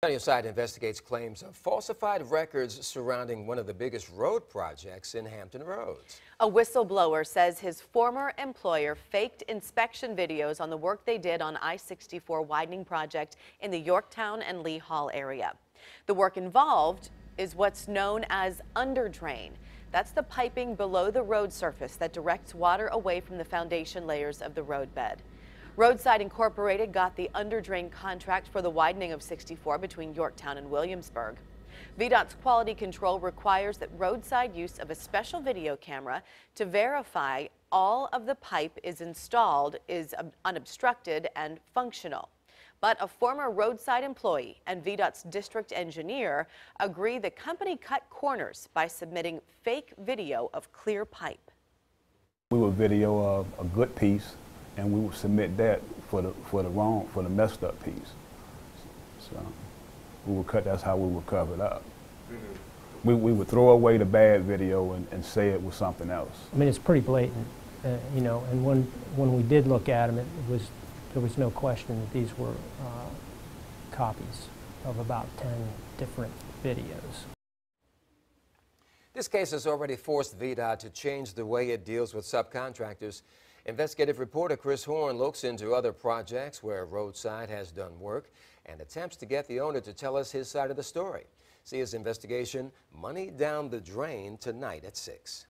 County Side investigates claims of falsified records surrounding one of the biggest road projects in Hampton Roads. A whistleblower says his former employer faked inspection videos on the work they did on I-64 widening project in the Yorktown and Lee Hall area. The work involved is what's known as underdrain. That's the piping below the road surface that directs water away from the foundation layers of the roadbed. Roadside Incorporated got the underdrain contract for the widening of 64 between Yorktown and Williamsburg. VDOT's quality control requires that roadside use of a special video camera to verify all of the pipe is installed is unobstructed and functional. But a former roadside employee and VDOT's district engineer agree the company cut corners by submitting fake video of clear pipe. We would video a, a good piece and we would submit that for the for the wrong for the messed up piece. So we would cut. That's how we would cover it up. Mm -hmm. We we would throw away the bad video and, and say it was something else. I mean, it's pretty blatant, uh, you know. And when when we did look at them, it was there was no question that these were uh, copies of about ten different videos. This case has already forced VDOT to change the way it deals with subcontractors. Investigative reporter Chris Horn looks into other projects where Roadside has done work and attempts to get the owner to tell us his side of the story. See his investigation, Money Down the Drain, tonight at 6.